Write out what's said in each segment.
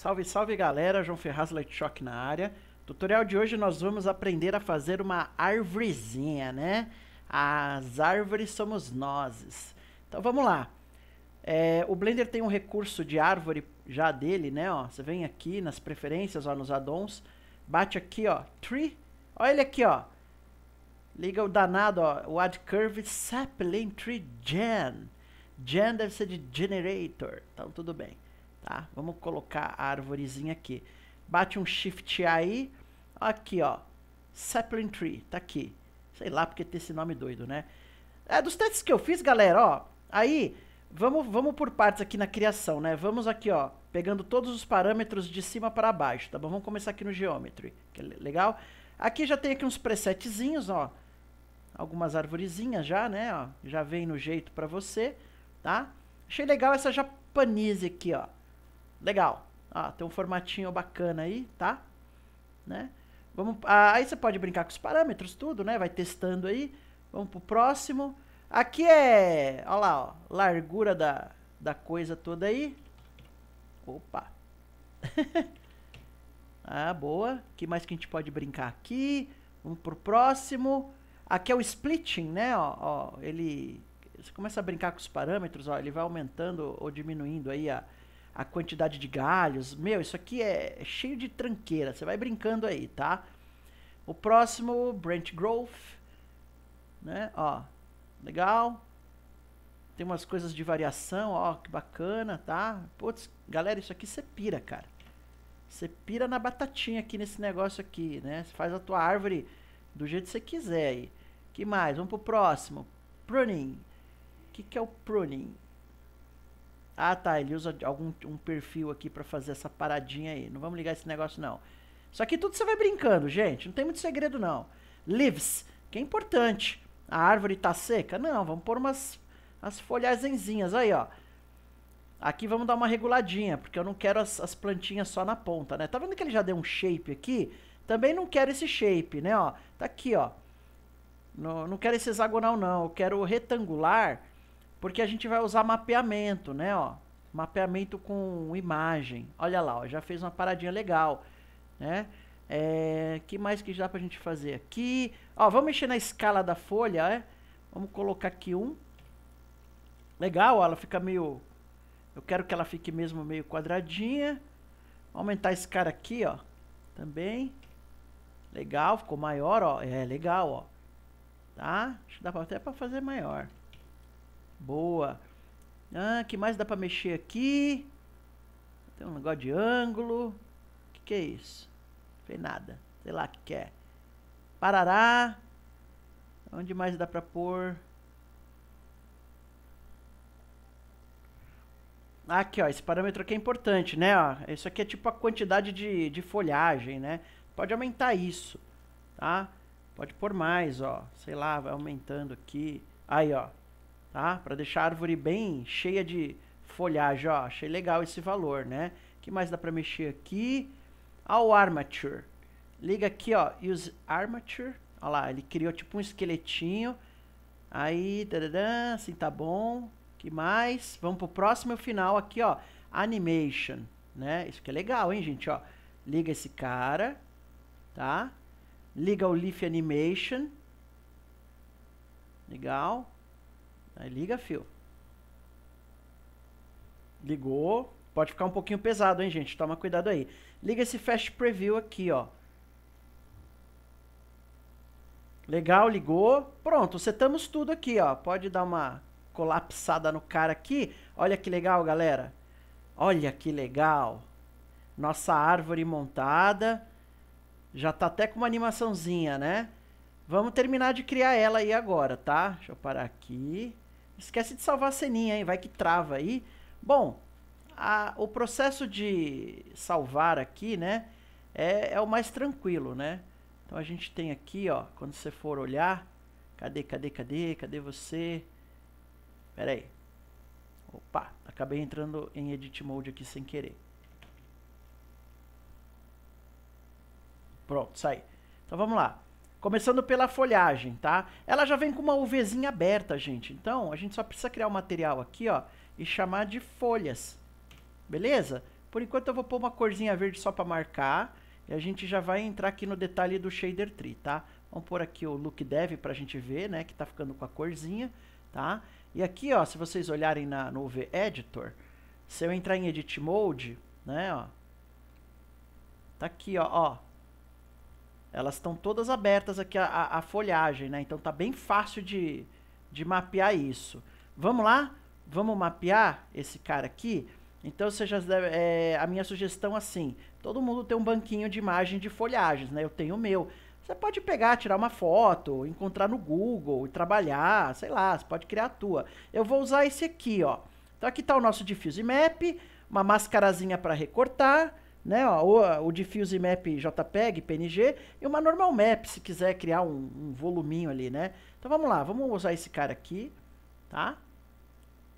Salve, salve galera, João Ferraz Lightshock na área. Tutorial de hoje nós vamos aprender a fazer uma árvorezinha, né? As árvores somos nós. Então vamos lá. É, o Blender tem um recurso de árvore já dele, né? Ó, você vem aqui nas preferências, ó, nos addons, bate aqui, ó, tree. Olha ele aqui, ó. Liga o danado, ó, o Add Curve Sapling Tree Gen. Gen deve ser de Generator. Então tudo bem, tá? Vamos colocar a árvorezinha aqui. Bate um Shift aí. Aqui, ó. Sapling Tree, tá aqui. Sei lá porque tem esse nome doido, né? É, dos testes que eu fiz, galera, ó. Aí, vamos, vamos por partes aqui na criação, né? Vamos aqui, ó. Pegando todos os parâmetros de cima para baixo, tá bom? Vamos começar aqui no Geometry, que é legal. Aqui já tem aqui uns presetzinhos, ó. Algumas arvorezinhas já, né, ó. Já vem no jeito para você tá? Achei legal essa japanize aqui, ó. Legal. Ó, tem um formatinho bacana aí, tá? Né? Vamos, ah, aí você pode brincar com os parâmetros, tudo, né? Vai testando aí. Vamos pro próximo. Aqui é, ó lá, ó, largura da, da coisa toda aí. Opa. ah, boa. que mais que a gente pode brincar aqui? Vamos pro próximo. Aqui é o splitting, né? Ó, ó ele você começa a brincar com os parâmetros, ó, ele vai aumentando ou diminuindo aí a, a quantidade de galhos. Meu, isso aqui é, é cheio de tranqueira, você vai brincando aí, tá? O próximo, branch growth, né? Ó, legal. Tem umas coisas de variação, ó, que bacana, tá? Putz, galera, isso aqui você pira, cara. Você pira na batatinha aqui nesse negócio aqui, né? Você faz a tua árvore do jeito que você quiser aí. que mais? Vamos pro próximo. Pruning. O que, que é o pruning? Ah, tá. Ele usa algum um perfil aqui para fazer essa paradinha aí. Não vamos ligar esse negócio, não. Isso aqui tudo você vai brincando, gente. Não tem muito segredo, não. Leaves, que é importante. A árvore tá seca? Não, vamos pôr umas as folhagenzinhas aí, ó. Aqui vamos dar uma reguladinha, porque eu não quero as, as plantinhas só na ponta, né? Tá vendo que ele já deu um shape aqui? Também não quero esse shape, né, ó. Tá aqui, ó. No, não quero esse hexagonal, não. Eu quero retangular porque a gente vai usar mapeamento, né, ó? Mapeamento com imagem. Olha lá, ó, já fez uma paradinha legal, né? É, que mais que dá pra gente fazer aqui? Ó, vamos mexer na escala da folha, é? Vamos colocar aqui um. Legal, ó, ela fica meio... Eu quero que ela fique mesmo meio quadradinha. Aumentar esse cara aqui, ó. Também. Legal, ficou maior, ó. É, legal, ó. Tá? Acho que dá até pra fazer maior. Boa. Ah, que mais dá pra mexer aqui? Tem um negócio de ângulo. O que, que é isso? Não fez nada. Sei lá o que, que é. Parará. Onde mais dá pra pôr? Aqui, ó, esse parâmetro aqui é importante, né? Ó, isso aqui é tipo a quantidade de, de folhagem, né? Pode aumentar isso, tá? Pode pôr mais, ó. Sei lá, vai aumentando aqui. Aí, ó tá? Para deixar a árvore bem cheia de folhagem, ó. Achei legal esse valor, né? que mais dá para mexer aqui? Ao armature. Liga aqui, ó, use armature. Olha lá, ele criou tipo um esqueletinho. Aí, dadadã, assim tá bom. que mais? Vamos pro próximo final aqui, ó, animation, né? Isso que é legal, hein, gente, ó. Liga esse cara, tá? Liga o leaf animation. Legal. Aí liga, fio. Ligou. Pode ficar um pouquinho pesado, hein, gente? Toma cuidado aí. Liga esse Fast Preview aqui, ó. Legal, ligou. Pronto, setamos tudo aqui, ó. Pode dar uma colapsada no cara aqui. Olha que legal, galera. Olha que legal. Nossa árvore montada. Já tá até com uma animaçãozinha, né? Vamos terminar de criar ela aí agora, tá? Deixa eu parar aqui. Esquece de salvar a ceninha, hein? Vai que trava aí. Bom, a, o processo de salvar aqui, né? É, é o mais tranquilo, né? Então a gente tem aqui, ó, quando você for olhar, cadê, cadê, cadê, cadê você? Pera aí. Opa, acabei entrando em Edit Mode aqui sem querer. Pronto, sai. Então vamos lá. Começando pela folhagem, tá? Ela já vem com uma UVzinha aberta, gente. Então, a gente só precisa criar o um material aqui, ó, e chamar de folhas. Beleza? Por enquanto eu vou pôr uma corzinha verde só para marcar. E a gente já vai entrar aqui no detalhe do shader tree, tá? Vamos pôr aqui o look dev para a gente ver, né? Que tá ficando com a corzinha, tá? E aqui, ó, se vocês olharem na, no UV Editor, se eu entrar em Edit Mode, né, ó. Tá aqui, ó, ó. Elas estão todas abertas aqui, a, a, folhagem, né? Então tá bem fácil de, de mapear isso. Vamos lá? Vamos mapear esse cara aqui? Então você já deve, é, a minha sugestão assim, todo mundo tem um banquinho de imagem de folhagens, né? Eu tenho o meu. Você pode pegar, tirar uma foto, encontrar no Google e trabalhar, sei lá, você pode criar a tua. Eu vou usar esse aqui, ó. Então aqui está o nosso Diffuse Map, uma mascarazinha para recortar, né? Ó, o, Diffuse Map JPEG, PNG e uma Normal Map, se quiser criar um, um voluminho ali, né? Então vamos lá, vamos usar esse cara aqui, tá?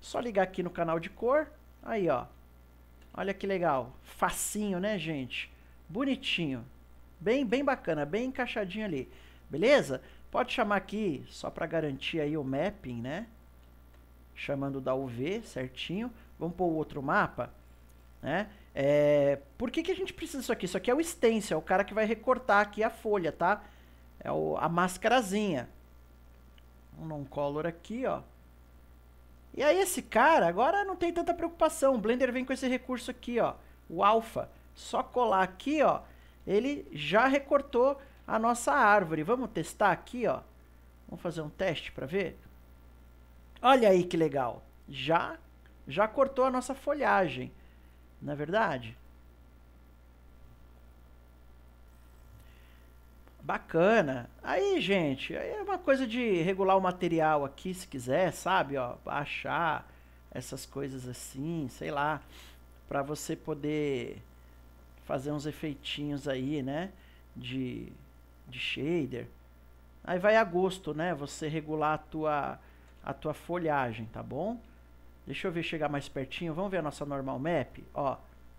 Só ligar aqui no canal de cor, Aí, ó. Olha que legal. Facinho, né, gente? Bonitinho. Bem, bem bacana, bem encaixadinho ali. Beleza? Pode chamar aqui, só para garantir aí o mapping, né? Chamando da UV, certinho. Vamos pôr o outro mapa, né? É, por que, que a gente precisa disso aqui? Isso aqui é o stencil, é o cara que vai recortar aqui a folha, tá? É o, a máscarazinha. Um non-color aqui, ó. E aí esse cara agora não tem tanta preocupação. O Blender vem com esse recurso aqui, ó, o alpha. Só colar aqui, ó, ele já recortou a nossa árvore. Vamos testar aqui, ó. Vamos fazer um teste para ver. Olha aí que legal. Já já cortou a nossa folhagem. Não é verdade? Bacana. Aí, gente, aí é uma coisa de regular o material aqui, se quiser, sabe? Ó, baixar essas coisas assim, sei lá, para você poder fazer uns efeitinhos aí, né? De, de shader. Aí vai a gosto, né? Você regular a tua, a tua folhagem, tá bom? Deixa eu ver chegar mais pertinho. Vamos ver a nossa normal map? Ó,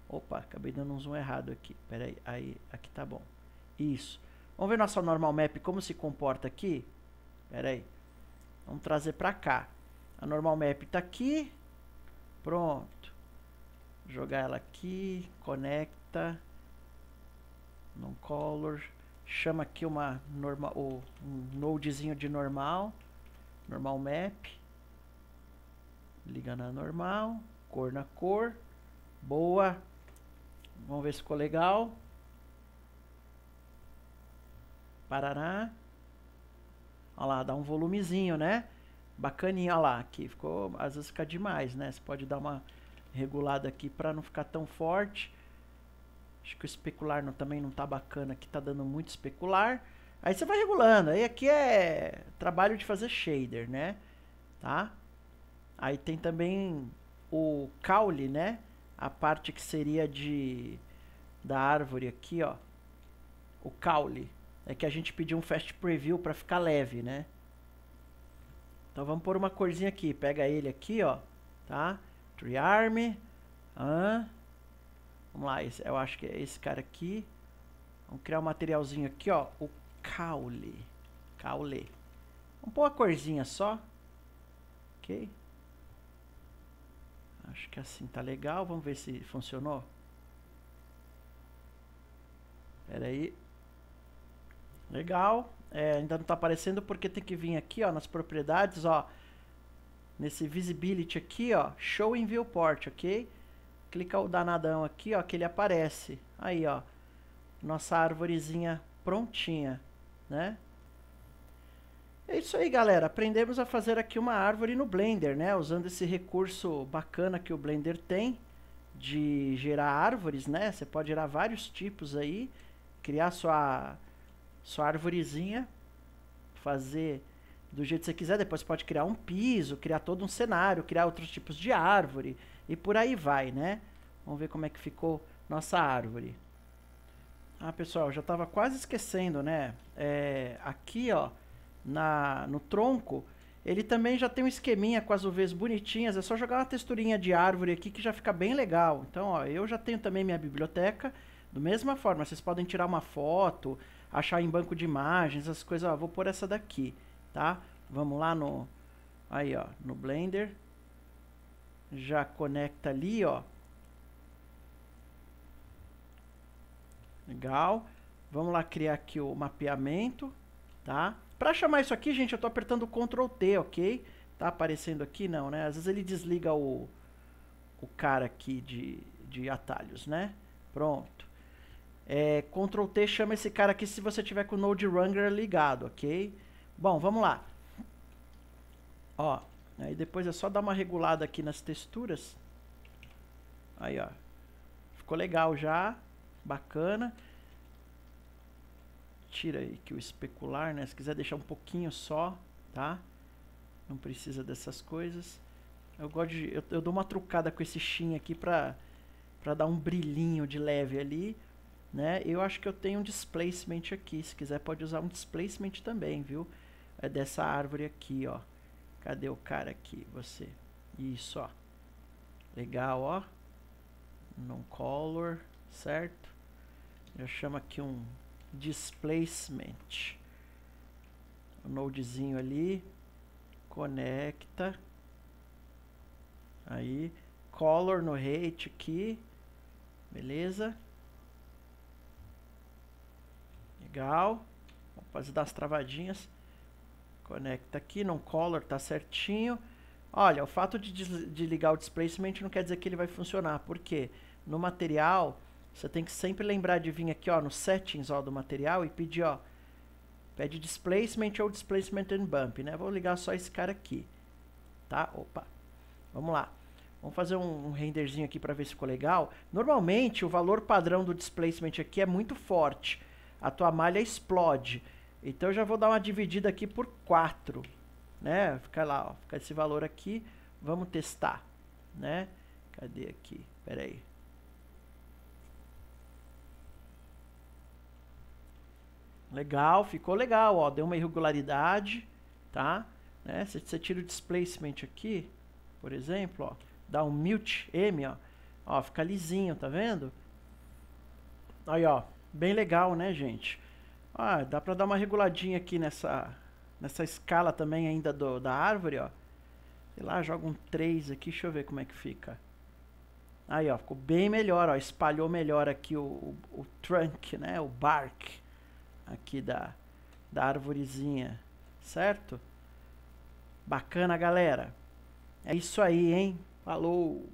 opa, acabei dando um zoom errado aqui. Pera aí, aí aqui tá bom. Isso. Vamos ver nossa normal map como se comporta aqui. Pera aí. Vamos trazer para cá. A normal map está aqui. Pronto. Jogar ela aqui. Conecta. Non color. Chama aqui uma normal, um nodezinho de normal. Normal map. Liga na normal. Cor na cor. Boa. Vamos ver se ficou legal. Parará. Olha lá, dá um volumezinho, né? Bacaninha, olha lá, aqui ficou, às vezes fica demais, né? Você pode dar uma regulada aqui para não ficar tão forte. Acho que o especular não, também não tá bacana, aqui tá dando muito especular. Aí você vai regulando, aí aqui é trabalho de fazer shader, né? Tá? Aí tem também o caule, né? A parte que seria de da árvore aqui, ó. O caule é que a gente pediu um fast preview para ficar leve, né? Então vamos pôr uma corzinha aqui. Pega ele aqui, ó, tá? Tree Arm. Ah, vamos lá, esse, eu acho que é esse cara aqui. Vamos criar um materialzinho aqui, ó, o caule. Caule. Vamos pôr uma corzinha só. Ok? Acho que assim tá legal. Vamos ver se funcionou. Espera aí. Legal. É, ainda não está aparecendo porque tem que vir aqui, ó, nas propriedades, ó, nesse visibility aqui, ó, show in viewport, ok? Clica o danadão aqui, ó, que ele aparece. Aí, ó, nossa árvorezinha prontinha, né? É isso aí, galera. Aprendemos a fazer aqui uma árvore no Blender, né? Usando esse recurso bacana que o Blender tem de gerar árvores, né? Você pode gerar vários tipos aí, criar sua sua árvorezinha, fazer do jeito que você quiser. Depois pode criar um piso, criar todo um cenário, criar outros tipos de árvore e por aí vai, né? Vamos ver como é que ficou nossa árvore. Ah, pessoal, já estava quase esquecendo, né? É, aqui, ó, na, no tronco, ele também já tem um esqueminha com as UVs bonitinhas. É só jogar uma texturinha de árvore aqui que já fica bem legal. Então, ó, eu já tenho também minha biblioteca. Da mesma forma, vocês podem tirar uma foto, achar em banco de imagens, essas coisas, ó, vou pôr essa daqui, tá? Vamos lá no aí, ó, no Blender. Já conecta ali, ó. Legal. Vamos lá criar aqui o mapeamento, tá? Para chamar isso aqui, gente, eu tô apertando Ctrl T, ok? Tá aparecendo aqui? Não, né? Às vezes ele desliga o, o cara aqui de, de atalhos, né? Pronto. É, Ctrl T chama esse cara aqui se você tiver com o Node Wrangler ligado, ok? Bom, vamos lá. Ó, aí depois é só dar uma regulada aqui nas texturas. Aí, ó. Ficou legal já. Bacana. Tira aí que o especular, né? Se quiser deixar um pouquinho só, tá? Não precisa dessas coisas. Eu gosto de... Eu, eu dou uma trucada com esse shin aqui pra, pra dar um brilhinho de leve ali, né? Eu acho que eu tenho um displacement aqui. Se quiser pode usar um displacement também, viu? É dessa árvore aqui, ó. Cadê o cara aqui? Você. Isso, ó. Legal, ó. Non color, certo? Eu chamo aqui um displacement. O nodezinho ali. Conecta. Aí. Color no rate aqui. Beleza? Legal. Vamos fazer das travadinhas. Conecta aqui, não color, tá certinho. Olha, o fato de desligar o displacement não quer dizer que ele vai funcionar. Por quê? No material, você tem que sempre lembrar de vir aqui ó, no settings ó, do material e pedir, ó, pede displacement ou displacement and bump, né? Vou ligar só esse cara aqui, tá? Opa, vamos lá. Vamos fazer um, um renderzinho aqui para ver se ficou legal. Normalmente, o valor padrão do displacement aqui é muito forte. A tua malha explode. Então, eu já vou dar uma dividida aqui por 4, né? Fica lá, ó, fica esse valor aqui. Vamos testar, né? Cadê aqui? Pera aí. Legal, ficou legal, ó, deu uma irregularidade, tá? Né? Se você tira o displacement aqui, por exemplo, ó, dá um mute M, ó, ó, fica lisinho, tá vendo? Aí, ó, bem legal, né, gente? Ah, dá pra dar uma reguladinha aqui nessa, nessa escala também ainda do, da árvore, ó. Sei lá, joga um 3 aqui, deixa eu ver como é que fica. Aí, ó, ficou bem melhor, ó, espalhou melhor aqui o, o, o trunk, né, o bark aqui da, da arvorezinha, certo? Bacana, galera. É isso aí, hein? Falou!